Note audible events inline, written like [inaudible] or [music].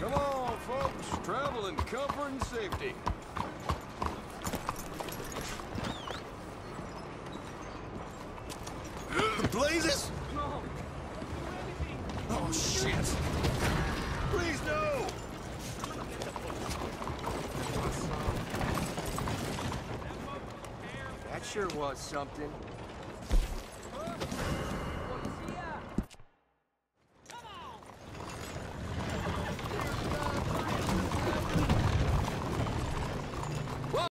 Come on, folks. Travel in comfort and safety. [gasps] Blazes? Oh, shit. Please, no! That sure was something.